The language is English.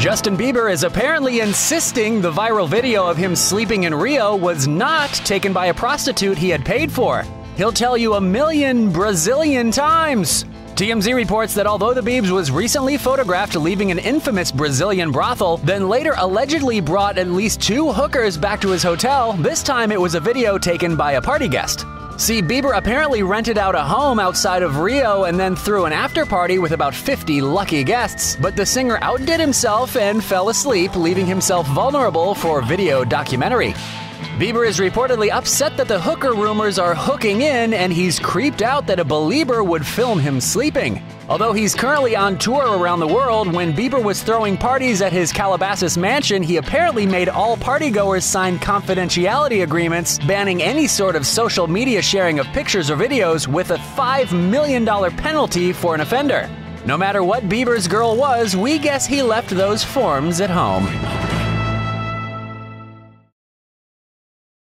Justin Bieber is apparently insisting the viral video of him sleeping in Rio was not taken by a prostitute he had paid for. He'll tell you a million Brazilian times. TMZ reports that although the Biebs was recently photographed leaving an infamous Brazilian brothel, then later allegedly brought at least two hookers back to his hotel, this time it was a video taken by a party guest. See, Bieber apparently rented out a home outside of Rio and then threw an after party with about 50 lucky guests, but the singer outdid himself and fell asleep, leaving himself vulnerable for video documentary. Bieber is reportedly upset that the hooker rumors are hooking in, and he's creeped out that a Belieber would film him sleeping. Although he's currently on tour around the world, when Bieber was throwing parties at his Calabasas mansion, he apparently made all partygoers sign confidentiality agreements banning any sort of social media sharing of pictures or videos with a $5 million penalty for an offender. No matter what Bieber's girl was, we guess he left those forms at home.